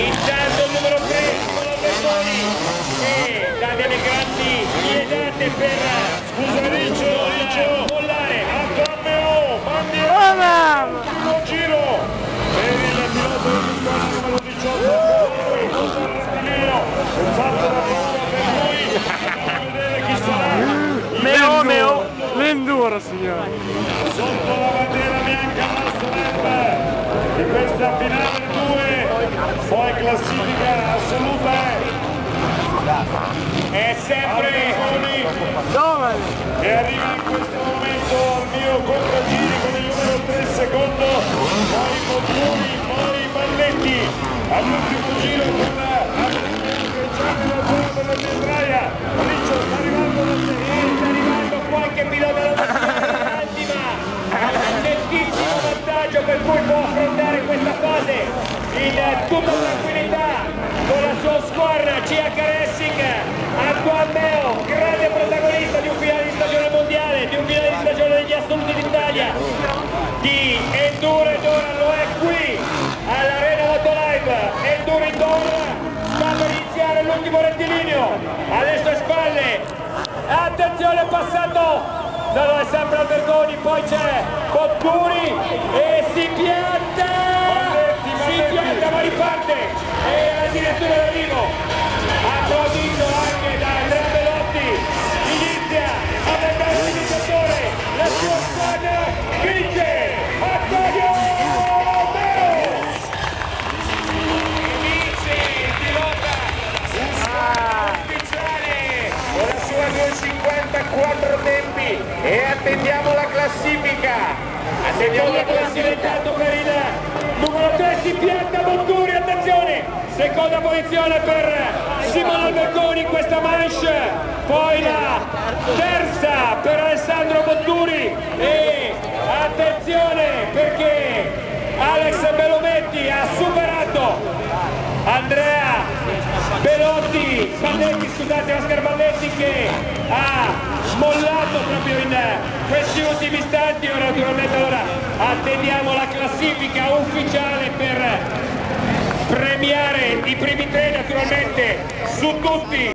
intanto il numero 3 Nicola Bertoni e dà delle grandi piedate per Scusa Riccio, Riccio. mollare A Cammeo, bandiera. Primo giro per il pilota di squadra numero 18 José Raffanino un salto da prova per lui a vedere chi sarà Meo meo! L'enduro signore! sotto la bandiera bianca Mastereb di questa finale 2 poi classifica assoluta è sempre Dove? e arriva in questo momento al mio contraggiri con il numero 3 secondo poi Monturi poi Balletti. All'ultimo giro con la c'è nella zona per la pietraia Riccio sta arrivando da te sta arrivando qualche pilota davanti ma ha un vantaggio per cui può affrontare questa fase in tutta tranquillità con la sua squadra. CH Racing Antoine Meo grande protagonista di un finale di stagione mondiale di un finale di stagione degli assoluti d'Italia di Enduro ed ora lo è qui all'Arena Motolive Enduro Indoor sta per iniziare l'ultimo rettilineo alle sue spalle. Attenzione passato 54 tempi e attendiamo la classifica. Attendiamo la classifica. Per il numero 3 si pianta Boccuri attenzione. Seconda posizione per Simone Alberconi in questa manche. Poi la terza per Alessandro Botturi. E attenzione perché Alex Belometti ha superato Andrea Belotti. Panetti scusate la schermata che ha mollato proprio in questi ultimi istanti, ora naturalmente allora attendiamo la classifica ufficiale per premiare i primi tre naturalmente su tutti